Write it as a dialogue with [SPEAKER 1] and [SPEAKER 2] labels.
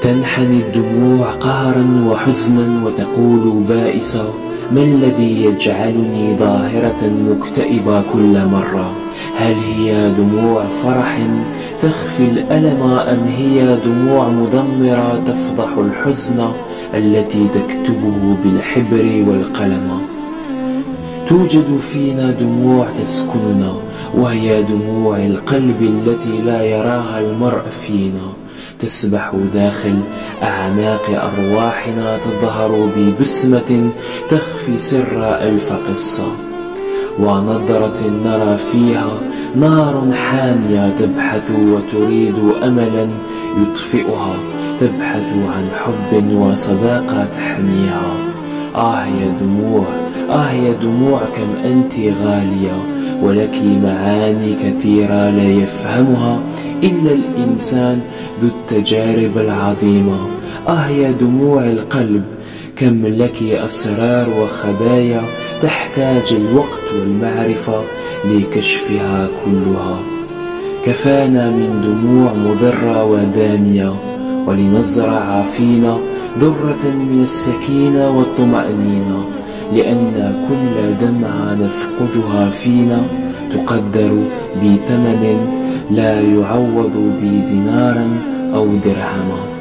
[SPEAKER 1] تنحني الدموع قهرا وحزنا وتقول بائسة ما الذي يجعلني ظاهرة مكتئبة كل مرة؟ هل هي دموع فرح تخفي الألم أم هي دموع مدمرة تفضح الحزن التي تكتبه بالحبر والقلم؟ توجد فينا دموع تسكننا وهي دموع القلب التي لا يراها المرء فينا. تسبح داخل أعماق أرواحنا تظهر ببسمة تخفي سر ألف قصة. ونظرة نرى فيها نار حامية تبحث وتريد أملا يطفئها تبحث عن حب وصداقة تحميها آه يا دموع آه يا دموع كم أنت غالية ولك معاني كثيرة لا يفهمها. إلا الإنسان ذو التجارب العظيمة. آه يا دموع القلب كم لك أسرار وخبايا تحتاج الوقت والمعرفة لكشفها كلها. كفانا من دموع مضرة ودامية ولنزرع فينا ذرة من السكينة والطمأنينة لأن كل دمعة نفقدها فينا تقدر بثمن لا يعوض بدينار أو درهما.